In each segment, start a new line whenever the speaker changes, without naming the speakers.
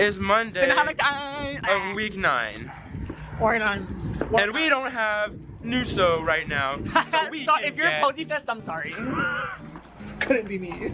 It's Monday of week nine.
Or nine.
And we don't have Nuso right now. So, we
so if you're
get-
Posy Fest, I'm sorry.
Couldn't be me.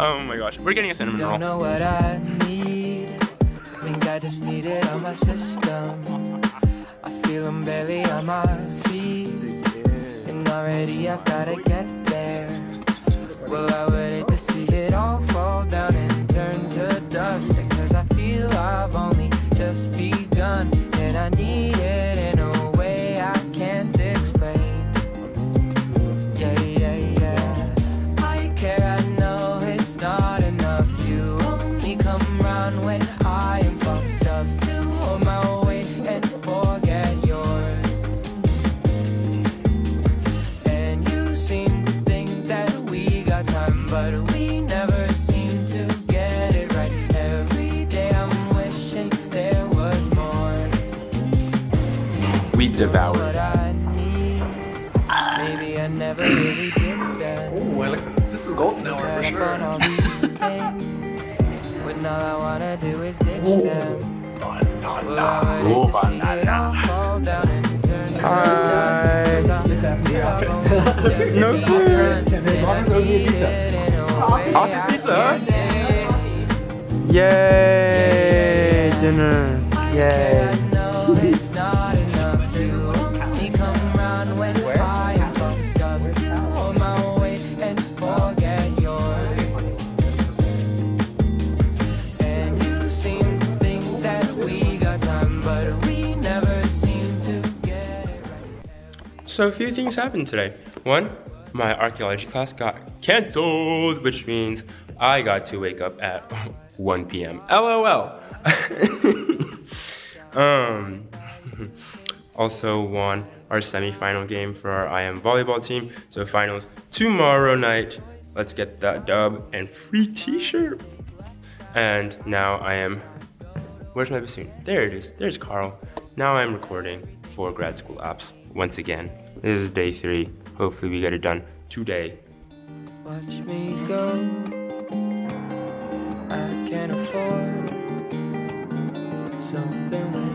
Oh my gosh, we're getting a cinnamon roll.
Don't know what I need. Think I just need it on my system. I feel them barely on my feet. And already I've gotta get there. Well, I would hate to see it all fall down and turn to dust. Cause I feel I've only just begun. And I need
devoured.
I need. Maybe I never really did that.
Ooh, I like this. Is golden hour for
Up on
sure.
all these things when all I wanna do is ditch them. Well, I would hate to see it all
So a few things happened today. One, my archaeology class got canceled, which means I got to wake up at 1 p.m. LOL. um, also won our semifinal game for our IM volleyball team. So finals tomorrow night. Let's get that dub and free T-shirt. And now I am. Where's my bassoon? There it is. There's Carl. Now I'm recording for grad school apps once again. This is day three. Hopefully we get it done today.
Watch me go. I can't afford something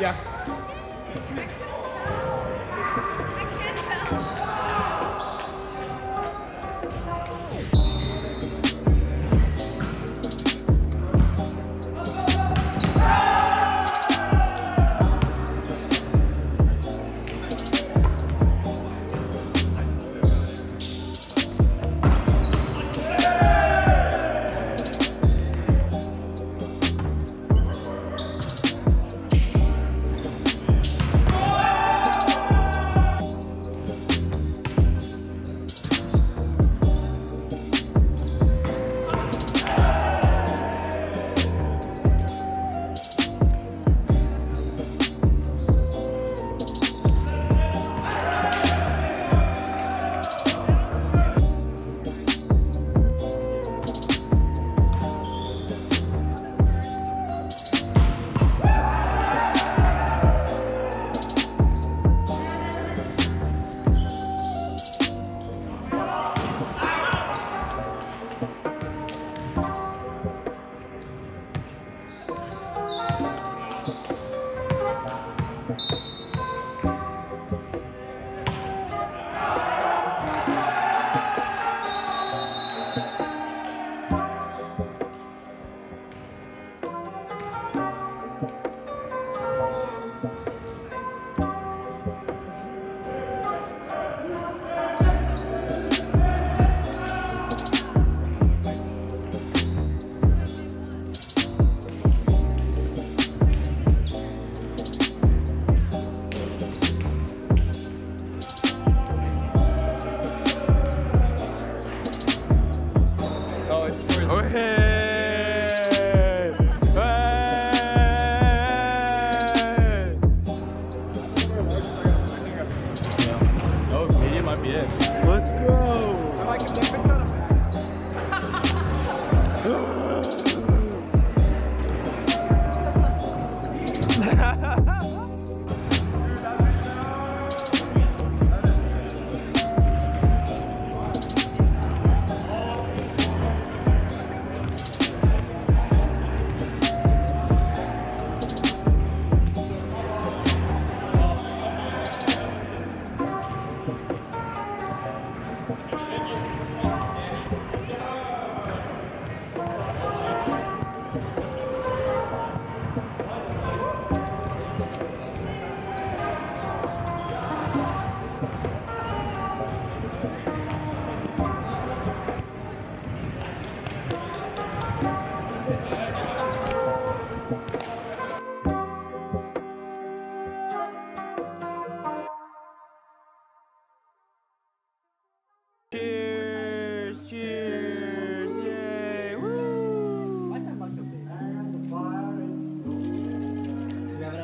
Yeah.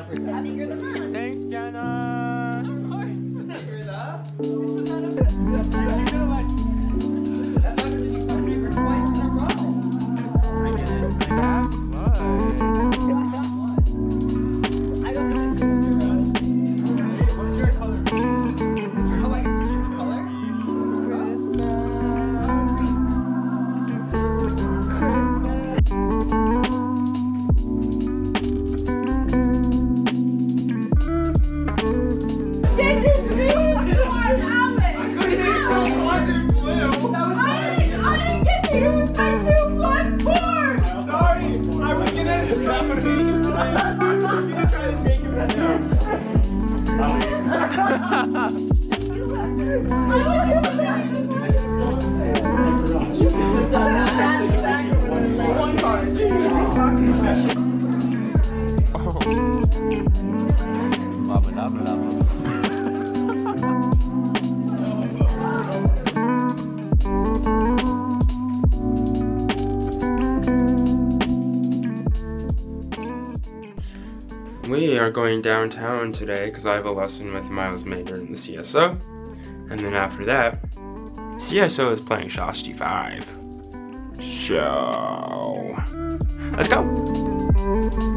Thanks, Jenna! Have We are going downtown today because I have a lesson with Miles Maner in the CSO. And then after that, CSO is playing Shosty 5. So, let's go!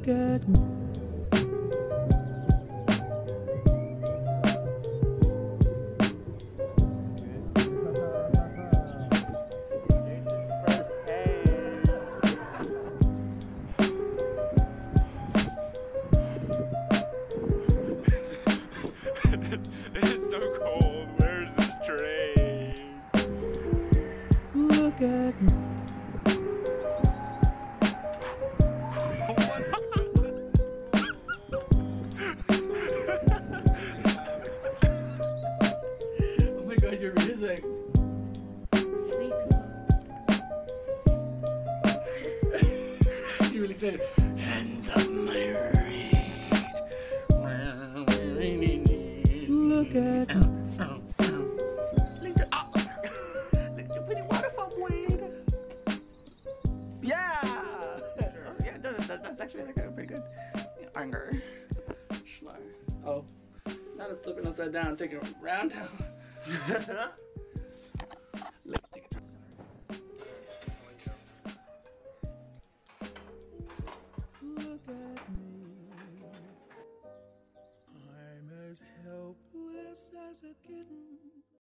forgotten. Schlar. Oh, not a slipping upside down, taking a
as helpless as a kitten